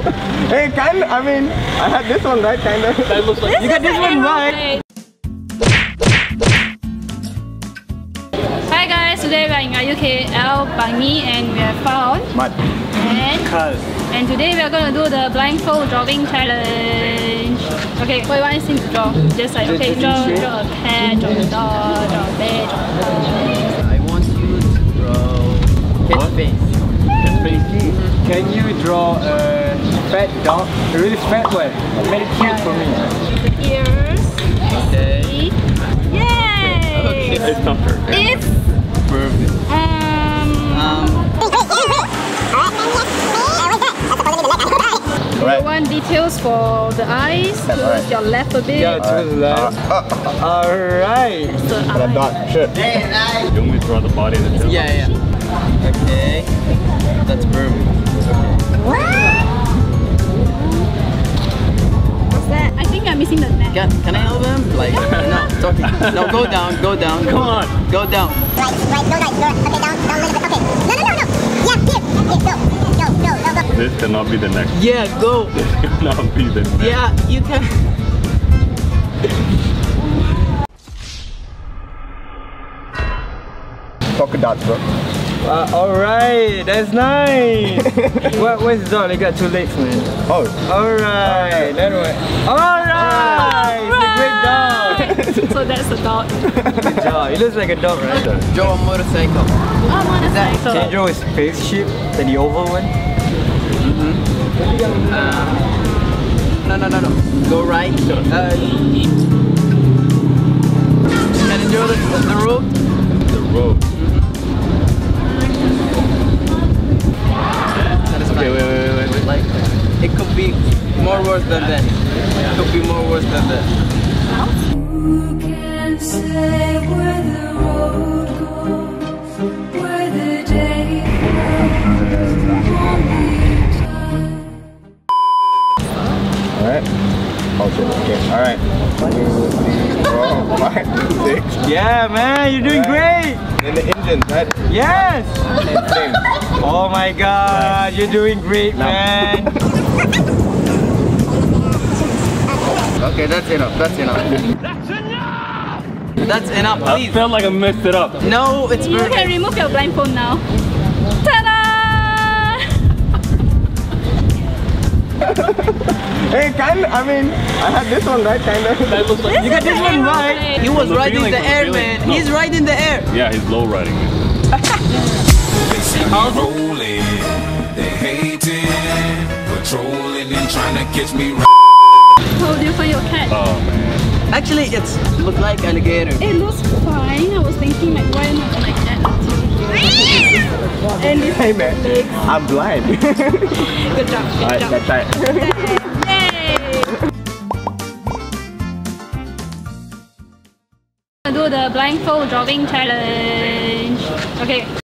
hey, kind I mean, I had this one right, kind of. That looks like You got this one right. Hi guys, today we are in IUKL Bangi and we have found Mud. and, Cuz. and today we are gonna do the blindfold drawing challenge. Okay, what do you want to draw? Just like okay, draw, draw a cat, draw a dog, draw a bear, draw a horse. I want you to draw cat face. Can you draw a fat dog? A really fat one. Make it cute for me. The ears. Okay. Yay! Okay. It's not perfect. It's Perfect. um Um, you Right. want details for the eyes, towards alright. your left a bit. Yeah, to the left. Alright. The But I'm not sure. You want me to draw the body and the tail? yeah, yeah. Okay. Can, can I help him? Like, no, talking. No, go down, go down. Come on. Go down. Right, right, no, right, no, okay, down, down a little bit, okay. No, no, no, no. Yeah, here, here, go, go, go, go, go. This cannot be the next. Yeah, go. This cannot be the next. Yeah, you can. Polka dots, bro. Uh, Alright, that's nice. what, where's the dog? They got two legs, man. Oh, Alright, that one. Alright! It's a great dog. so that's the dog. Good job. It looks like a dog, right? Draw a motorcycle. Oh, motorcycle. Can you draw a spaceship? The, the oval one? No, no, no, no. Go right. Uh, can you draw the, the road? The road. Than that. It could be more worse than that. Who can say where the road goes, where the day goes, alright. Okay, alright. One, two, three, four, five, six. Yeah, man, you're doing great. Then the engines, right? Yes. Oh my god, you're doing great, man. Okay, that's enough. That's enough. That's enough, That's enough. I felt like I messed it up. No, it's You can remove your blindfold now. Ta-da! Hey, kind I mean, I had this one right, kind of. That looks like. You got this one right. He was The right in feeling, the the air, feeling. man. No. He's riding the air. Yeah, he's low riding. They see me rolling, they hating, patrolling and trying to catch me. How do you find your cat? Oh man. Actually, it's look like alligator. It looks fine. I was thinking like why not like that? and Hey man, legs. I'm blind. Good job. Good alright, job. that's right. Yay! Do the blindfold drawing challenge. Okay.